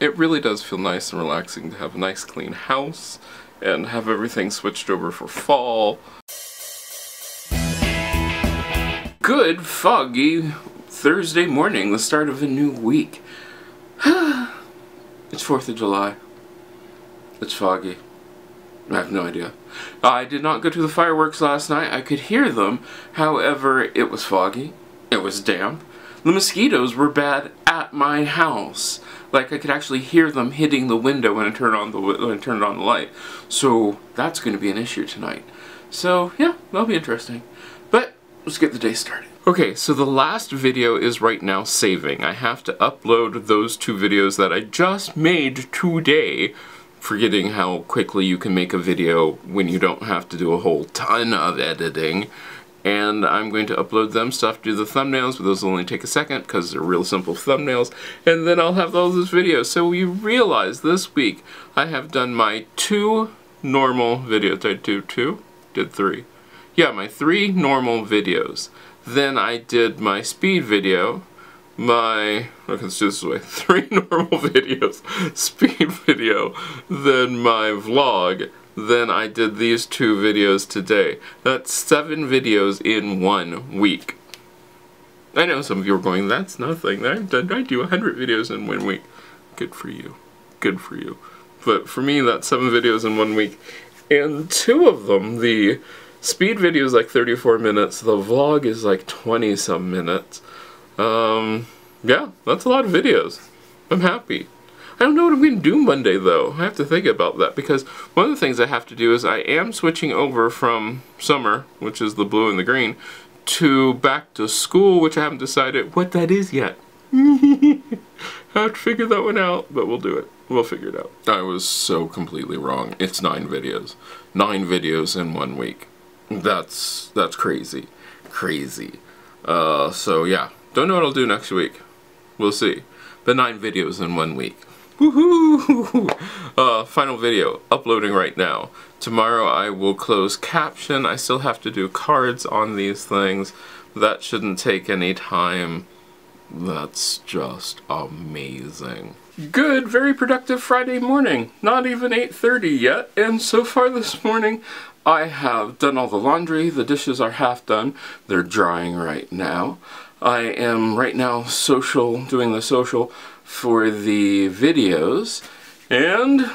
it really does feel nice and relaxing to have a nice clean house and have everything switched over for fall. Good foggy Thursday morning, the start of a new week. it's 4th of July. It's foggy. I have no idea. I did not go to the fireworks last night. I could hear them. However, it was foggy. It was damp. The mosquitoes were bad at my house. Like I could actually hear them hitting the window when I turn on the when I turned on the light. So that's going to be an issue tonight. So yeah, that'll be interesting. But let's get the day started. Okay, so the last video is right now saving. I have to upload those two videos that I just made today forgetting how quickly you can make a video when you don't have to do a whole ton of editing. And I'm going to upload them stuff, do the thumbnails, but those will only take a second because they're real simple thumbnails. And then I'll have all those videos. So you realize this week I have done my two normal videos. Did I do two? Did three. Yeah, my three normal videos. Then I did my speed video, my, okay, let's do this way, three normal videos, speed video, then my vlog, then I did these two videos today. That's seven videos in one week. I know some of you are going, that's nothing. I've done, I do 100 videos in one week. Good for you. Good for you. But for me, that's seven videos in one week. And two of them, the speed video is like 34 minutes, the vlog is like 20 some minutes. Um, yeah, that's a lot of videos. I'm happy. I don't know what I'm going to do Monday, though. I have to think about that, because one of the things I have to do is I am switching over from summer, which is the blue and the green, to back to school, which I haven't decided what that is yet. I have to figure that one out, but we'll do it. We'll figure it out. I was so completely wrong. It's nine videos. Nine videos in one week. That's, that's crazy. Crazy. Uh, so yeah, don't know what I'll do next week. We'll see. But nine videos in one week. Woohoo! Uh, final video, uploading right now. Tomorrow I will close caption. I still have to do cards on these things. That shouldn't take any time. That's just amazing. Good, very productive Friday morning. Not even 8.30 yet, and so far this morning I have done all the laundry. The dishes are half done. They're drying right now. I am right now social, doing the social for the videos and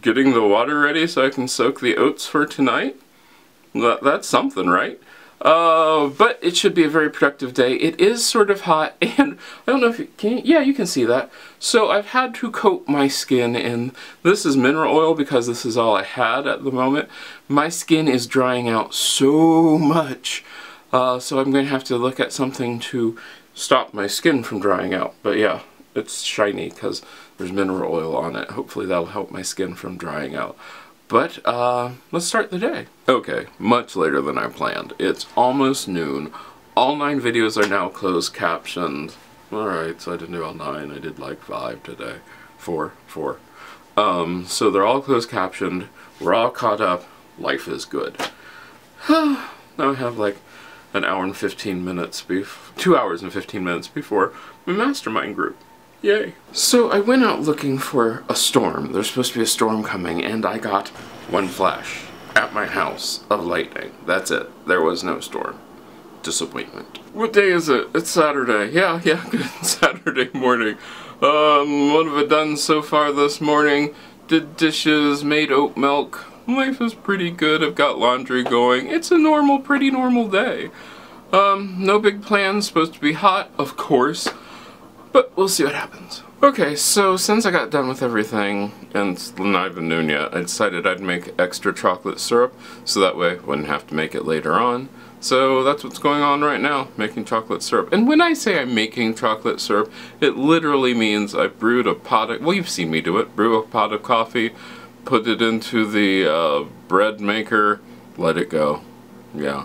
getting the water ready so I can soak the oats for tonight. That, that's something, right? Uh, but it should be a very productive day. It is sort of hot, and I don't know if you can. yeah, you can see that. So I've had to coat my skin in. This is mineral oil because this is all I had at the moment. My skin is drying out so much uh, so I'm going to have to look at something to stop my skin from drying out. But yeah, it's shiny because there's mineral oil on it. Hopefully that'll help my skin from drying out. But uh, let's start the day. Okay, much later than I planned. It's almost noon. All nine videos are now closed captioned. Alright, so I didn't do all nine. I did like five today. Four, four. Um, so they're all closed captioned. We're all caught up. Life is good. now I have like an hour and 15 minutes, bef two hours and 15 minutes before my mastermind group. Yay. So I went out looking for a storm. There's supposed to be a storm coming, and I got one flash at my house of lightning. That's it. There was no storm. Disappointment. What day is it? It's Saturday. Yeah, yeah, good. Saturday morning. Um, what have I done so far this morning? Did dishes, made oat milk, life is pretty good. I've got laundry going. It's a normal, pretty normal day. Um, no big plans. Supposed to be hot, of course. But we'll see what happens. Okay, so since I got done with everything, and it's not even noon yet, I decided I'd make extra chocolate syrup, so that way I wouldn't have to make it later on. So that's what's going on right now, making chocolate syrup. And when I say I'm making chocolate syrup, it literally means I brewed a pot of, well you've seen me do it, brew a pot of coffee, put it into the uh, bread maker, let it go. Yeah.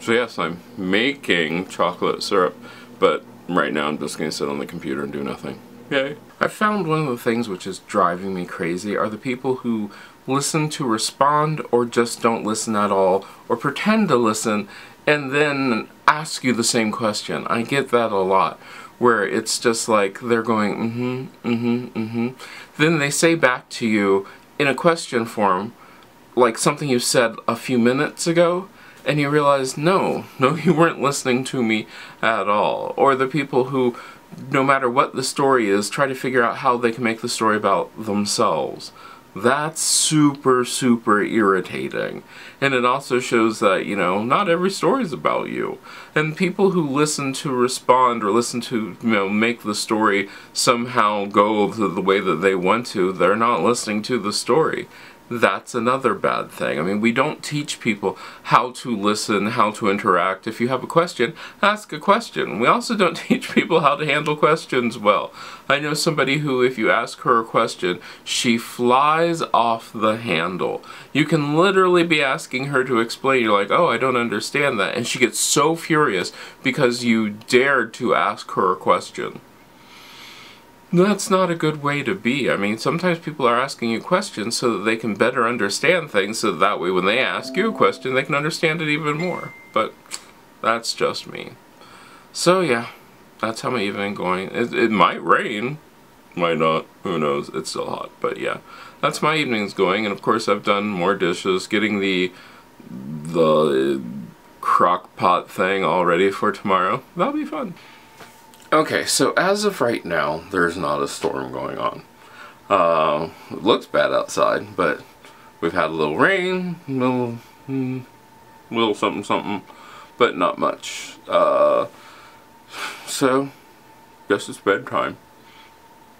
So yes, I'm making chocolate syrup, but right now I'm just going to sit on the computer and do nothing. Yay. I found one of the things which is driving me crazy are the people who listen to respond or just don't listen at all or pretend to listen and then ask you the same question. I get that a lot. where it's just like they're going, mm-hmm, mm-hmm, mm-hmm. Then they say back to you in a question form, like something you said a few minutes ago, and you realize, no, no, you weren't listening to me at all. Or the people who, no matter what the story is, try to figure out how they can make the story about themselves. That's super, super irritating. And it also shows that, you know, not every story is about you. And people who listen to respond or listen to, you know, make the story somehow go the way that they want to, they're not listening to the story that's another bad thing. I mean, we don't teach people how to listen, how to interact. If you have a question, ask a question. We also don't teach people how to handle questions well. I know somebody who, if you ask her a question, she flies off the handle. You can literally be asking her to explain, you're like, oh, I don't understand that. And she gets so furious because you dared to ask her a question. That's not a good way to be. I mean, sometimes people are asking you questions so that they can better understand things, so that, that way when they ask you a question, they can understand it even more. But that's just me. So yeah, that's how my evening going. It, it might rain, might not, who knows, it's still hot, but yeah. That's my evening's going, and of course I've done more dishes, getting the, the crock pot thing all ready for tomorrow. That'll be fun. Okay, so as of right now, there's not a storm going on. Uh, it looks bad outside, but we've had a little rain, a little, mm, little something something, but not much. Uh, so, guess it's bedtime.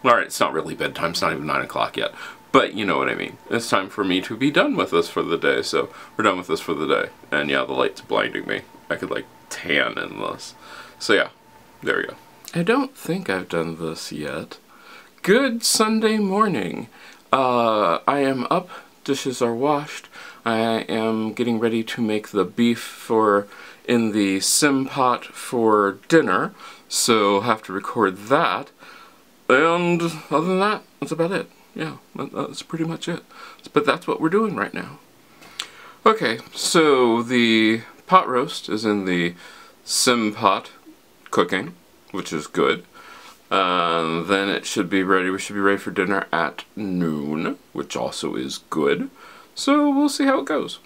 Alright, it's not really bedtime, it's not even 9 o'clock yet. But you know what I mean. It's time for me to be done with this for the day, so we're done with this for the day. And yeah, the light's blinding me. I could like tan in this. So yeah, there we go. I don't think I've done this yet. Good Sunday morning. Uh, I am up, dishes are washed. I am getting ready to make the beef for in the sim pot for dinner, so have to record that. And other than that, that's about it. Yeah, that's pretty much it. But that's what we're doing right now. Okay, so the pot roast is in the sim pot cooking which is good. Uh, then it should be ready. We should be ready for dinner at noon, which also is good. So we'll see how it goes.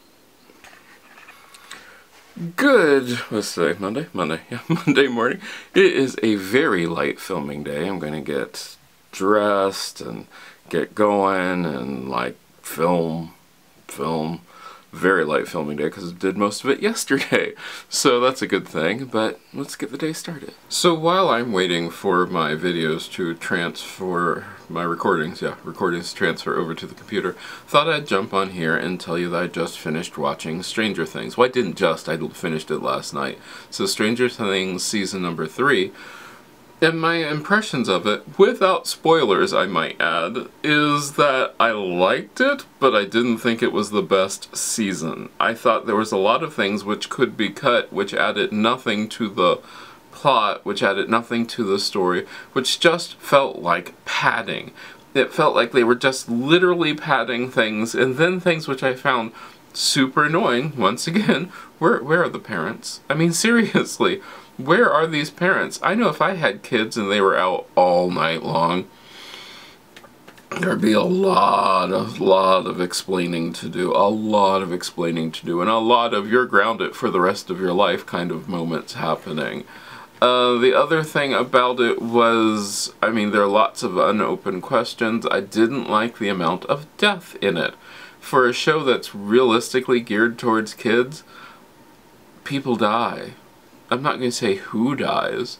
Good, what's today, Monday? Monday, yeah, Monday morning. It is a very light filming day. I'm going to get dressed and get going and like film, film very light filming day because I did most of it yesterday. So that's a good thing, but let's get the day started. So while I'm waiting for my videos to transfer, my recordings, yeah, recordings transfer over to the computer, thought I'd jump on here and tell you that I just finished watching Stranger Things. Well, I didn't just, I finished it last night. So Stranger Things season number three and my impressions of it, without spoilers I might add, is that I liked it, but I didn't think it was the best season. I thought there was a lot of things which could be cut, which added nothing to the plot, which added nothing to the story, which just felt like padding. It felt like they were just literally padding things, and then things which I found super annoying, once again, where, where are the parents? I mean, seriously where are these parents? I know if I had kids and they were out all night long, there'd be a lot of lot of explaining to do a lot of explaining to do and a lot of you're grounded for the rest of your life kind of moments happening. Uh, the other thing about it was I mean there are lots of unopened questions. I didn't like the amount of death in it. For a show that's realistically geared towards kids people die I'm not going to say who dies.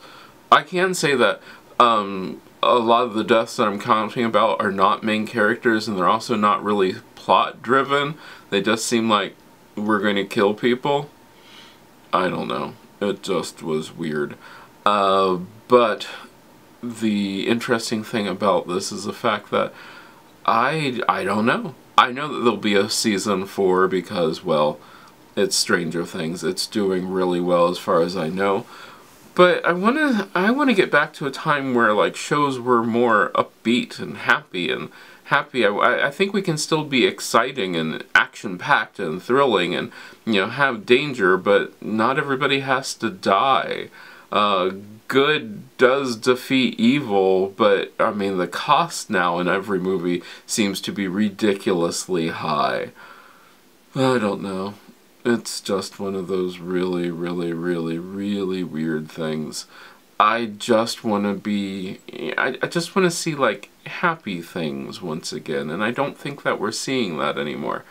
I can say that um, a lot of the deaths that I'm commenting about are not main characters and they're also not really plot driven. They just seem like we're going to kill people. I don't know. It just was weird. Uh, but the interesting thing about this is the fact that I, I don't know. I know that there'll be a season 4 because, well, it's Stranger Things. It's doing really well as far as I know. But I want to I want to get back to a time where like shows were more upbeat and happy and happy. I, I think we can still be exciting and action-packed and thrilling and, you know, have danger, but not everybody has to die. uh, good does defeat evil, but I mean, the cost now in every movie seems to be ridiculously high. I don't know. It's just one of those really, really, really, really weird things. I just want to be, I, I just want to see like happy things once again, and I don't think that we're seeing that anymore.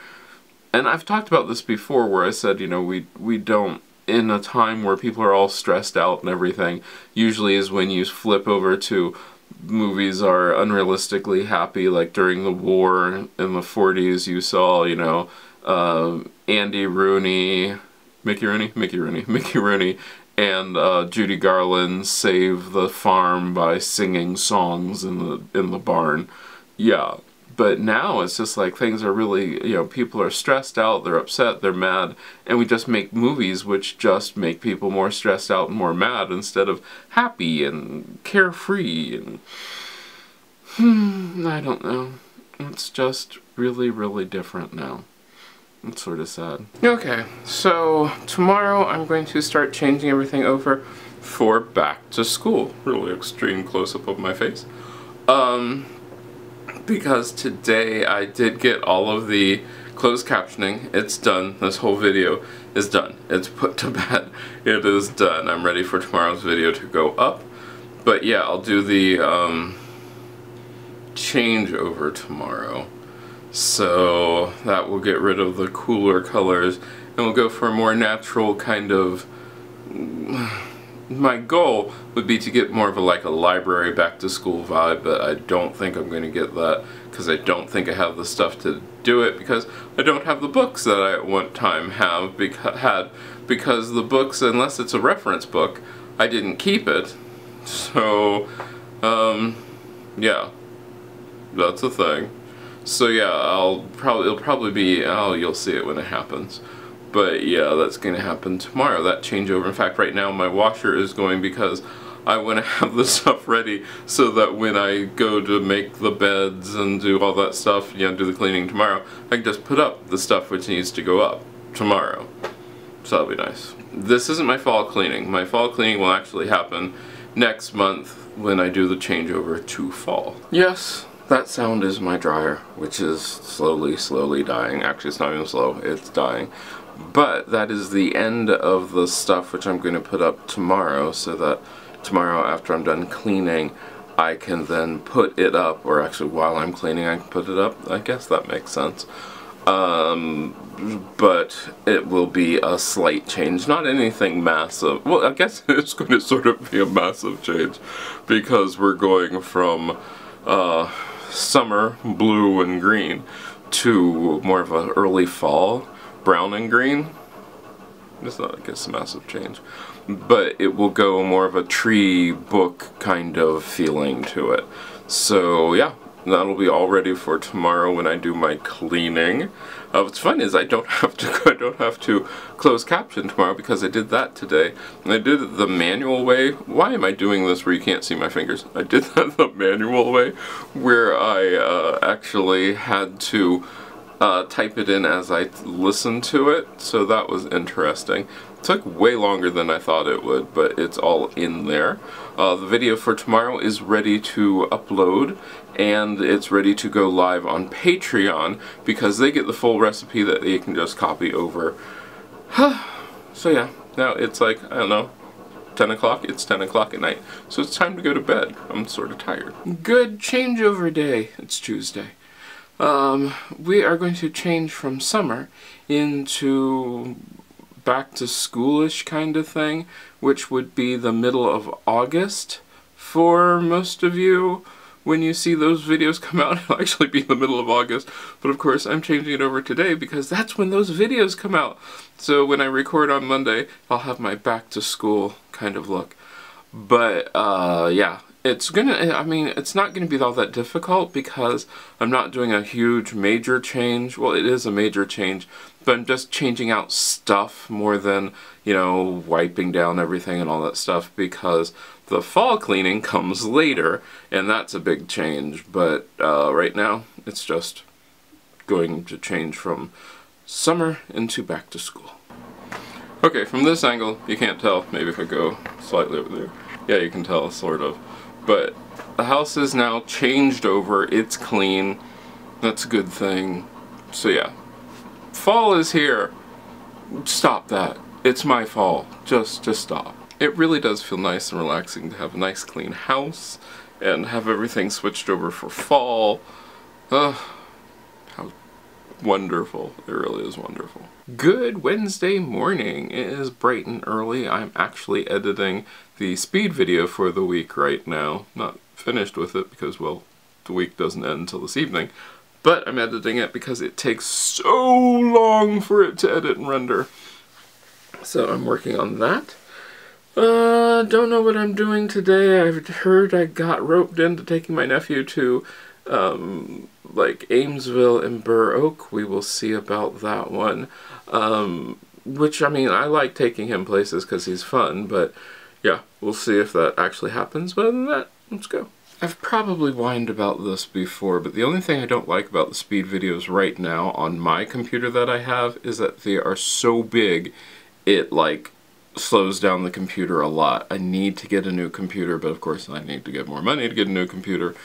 And I've talked about this before where I said, you know, we, we don't in a time where people are all stressed out and everything, usually is when you flip over to movies are unrealistically happy, like during the war in the 40s, you saw, you know, uh, Andy Rooney, Mickey Rooney, Mickey Rooney, Mickey Rooney, and uh, Judy Garland save the farm by singing songs in the in the barn. Yeah, but now it's just like things are really, you know, people are stressed out, they're upset, they're mad, and we just make movies which just make people more stressed out and more mad instead of happy and carefree and. Hmm, I don't know. It's just really, really different now. It's sort of sad. Okay, so tomorrow I'm going to start changing everything over for back to school. Really extreme close-up of my face. Um, because today I did get all of the closed captioning. It's done. This whole video is done. It's put to bed. It is done. I'm ready for tomorrow's video to go up. But yeah, I'll do the um, changeover tomorrow. So that will get rid of the cooler colors and we'll go for a more natural kind of my goal would be to get more of a like a library back to school vibe but I don't think I'm going to get that because I don't think I have the stuff to do it because I don't have the books that I at one time have beca had because the books unless it's a reference book I didn't keep it. So um, yeah. That's a thing so yeah I'll probably it'll probably be oh you'll see it when it happens but yeah, that's going to happen tomorrow, that changeover. In fact, right now my washer is going because I want to have the stuff ready so that when I go to make the beds and do all that stuff, you know, do the cleaning tomorrow, I can just put up the stuff which needs to go up tomorrow. So that'll be nice. This isn't my fall cleaning. My fall cleaning will actually happen next month when I do the changeover to fall. Yes, that sound is my dryer, which is slowly, slowly dying. Actually, it's not even slow, it's dying. But that is the end of the stuff which I'm going to put up tomorrow so that tomorrow after I'm done cleaning I can then put it up, or actually while I'm cleaning I can put it up. I guess that makes sense. Um, but it will be a slight change, not anything massive. Well, I guess it's going to sort of be a massive change because we're going from uh, summer blue and green to more of an early fall brown and green. It's not, I guess, a massive change. But it will go more of a tree book kind of feeling to it. So, yeah, that'll be all ready for tomorrow when I do my cleaning. Uh, what's fun is I don't have to I don't have to close caption tomorrow because I did that today. And I did it the manual way. Why am I doing this where you can't see my fingers? I did that the manual way where I uh, actually had to uh, type it in as I listened to it, so that was interesting. Took way longer than I thought it would, but it's all in there. Uh, the video for tomorrow is ready to upload, and it's ready to go live on Patreon, because they get the full recipe that they can just copy over. so yeah, now it's like, I don't know, 10 o'clock, it's 10 o'clock at night. So it's time to go to bed. I'm sort of tired. Good changeover day. It's Tuesday um, we are going to change from summer into back to schoolish kind of thing, which would be the middle of August for most of you. When you see those videos come out, it'll actually be the middle of August. But of course, I'm changing it over today because that's when those videos come out. So when I record on Monday, I'll have my back to school kind of look. But, uh, yeah, it's gonna, I mean, it's not gonna be all that difficult because I'm not doing a huge major change. Well, it is a major change, but I'm just changing out stuff more than, you know, wiping down everything and all that stuff because the fall cleaning comes later and that's a big change. But uh, right now, it's just going to change from summer into back to school. Okay, from this angle, you can't tell. Maybe if I go slightly over there. Yeah, you can tell, sort of. But the house is now changed over. It's clean. That's a good thing. So yeah. Fall is here. Stop that. It's my fall. Just, just stop. It really does feel nice and relaxing to have a nice clean house and have everything switched over for fall. Ugh wonderful. It really is wonderful. Good Wednesday morning. It is bright and early. I'm actually editing the speed video for the week right now. Not finished with it because, well, the week doesn't end until this evening. But I'm editing it because it takes so long for it to edit and render. So I'm working on that. Uh, don't know what I'm doing today. I've heard I got roped into taking my nephew to um, like Amesville and Burr Oak. We will see about that one. Um, which, I mean, I like taking him places because he's fun, but yeah, we'll see if that actually happens. But other than that, let's go. I've probably whined about this before, but the only thing I don't like about the speed videos right now on my computer that I have is that they are so big, it like slows down the computer a lot. I need to get a new computer, but of course I need to get more money to get a new computer.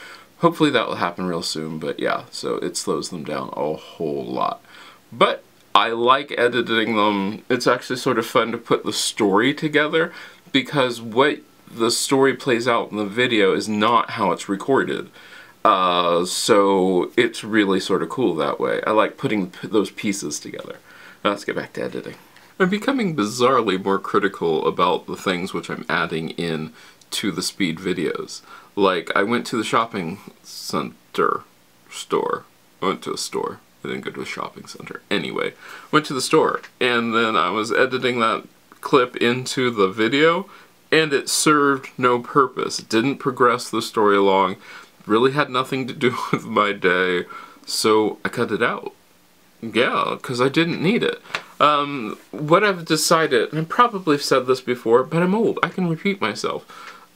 Hopefully that will happen real soon, but yeah, so it slows them down a whole lot. But I like editing them. It's actually sort of fun to put the story together because what the story plays out in the video is not how it's recorded. Uh, so it's really sort of cool that way. I like putting those pieces together. Now let's get back to editing. I'm becoming bizarrely more critical about the things which I'm adding in to the speed videos. Like, I went to the shopping center store. I went to a store. I didn't go to a shopping center. Anyway, went to the store, and then I was editing that clip into the video, and it served no purpose. It didn't progress the story along, really had nothing to do with my day, so I cut it out. Yeah, because I didn't need it. Um, what I've decided, and I probably said this before, but I'm old. I can repeat myself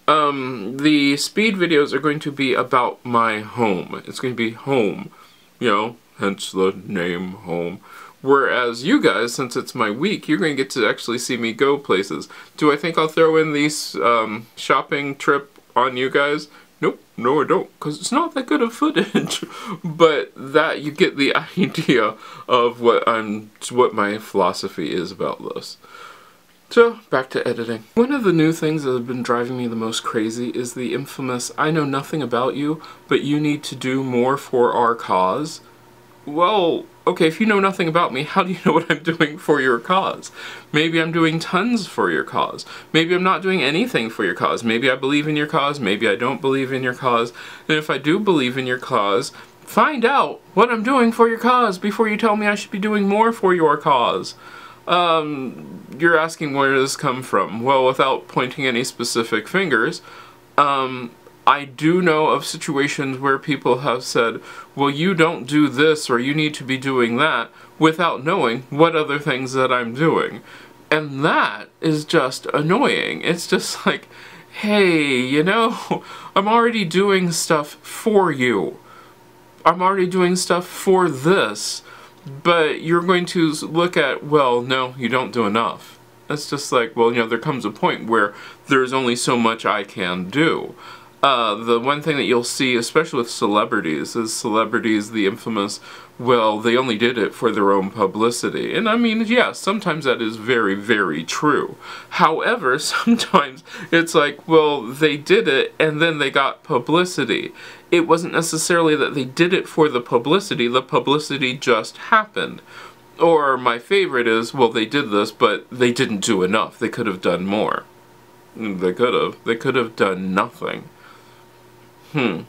um, the speed videos are going to be about my home. It's going to be home, you know, hence the name home. Whereas you guys, since it's my week, you're going to get to actually see me go places. Do I think I'll throw in these um, shopping trip on you guys? Nope, no I don't, because it's not that good of footage. but that, you get the idea of what I'm, what my philosophy is about this. So, back to editing. One of the new things that have been driving me the most crazy is the infamous, I know nothing about you, but you need to do more for our cause. Well, okay, if you know nothing about me, how do you know what I'm doing for your cause? Maybe I'm doing tons for your cause. Maybe I'm not doing anything for your cause. Maybe I believe in your cause, maybe I don't believe in your cause. And if I do believe in your cause, find out what I'm doing for your cause before you tell me I should be doing more for your cause. Um, you're asking where does this come from? Well, without pointing any specific fingers, um, I do know of situations where people have said, well, you don't do this or you need to be doing that without knowing what other things that I'm doing. And that is just annoying. It's just like, hey, you know, I'm already doing stuff for you. I'm already doing stuff for this but you're going to look at, well, no, you don't do enough. It's just like, well, you know, there comes a point where there's only so much I can do. Uh, the one thing that you'll see, especially with celebrities, is celebrities, the infamous, well, they only did it for their own publicity. And I mean, yeah, sometimes that is very, very true. However, sometimes it's like, well, they did it and then they got publicity. It wasn't necessarily that they did it for the publicity, the publicity just happened. Or my favorite is, well, they did this, but they didn't do enough. They could have done more. They could have. They could have done nothing hmm,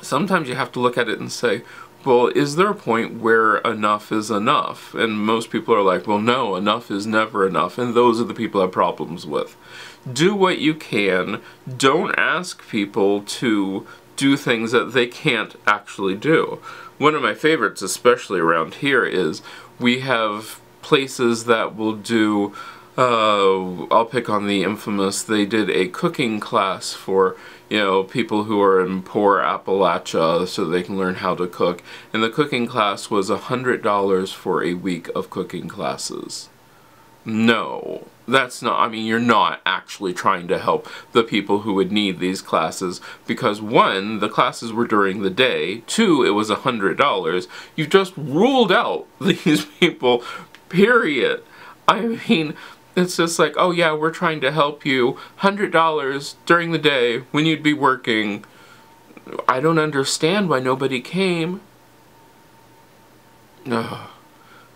sometimes you have to look at it and say, well, is there a point where enough is enough? And most people are like, well, no, enough is never enough. And those are the people I have problems with. Do what you can. Don't ask people to do things that they can't actually do. One of my favorites, especially around here, is we have places that will do uh, I'll pick on the infamous, they did a cooking class for, you know, people who are in poor Appalachia so they can learn how to cook. And the cooking class was $100 for a week of cooking classes. No, that's not, I mean, you're not actually trying to help the people who would need these classes because one, the classes were during the day, two, it was a hundred dollars. You've just ruled out these people, period. I mean, it's just like, oh yeah, we're trying to help you. $100 during the day when you'd be working. I don't understand why nobody came. Ugh.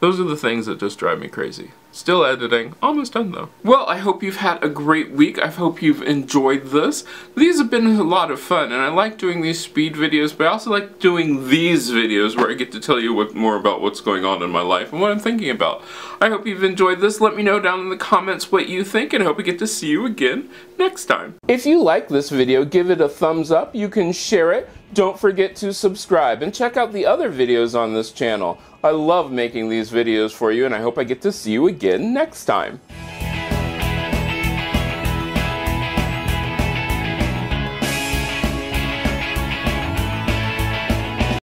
Those are the things that just drive me crazy. Still editing. Almost done though. Well, I hope you've had a great week. I hope you've enjoyed this. These have been a lot of fun and I like doing these speed videos, but I also like doing these videos where I get to tell you what, more about what's going on in my life and what I'm thinking about. I hope you've enjoyed this. Let me know down in the comments what you think and I hope we get to see you again next time. If you like this video, give it a thumbs up. You can share it. Don't forget to subscribe and check out the other videos on this channel. I love making these videos for you and I hope I get to see you again next time.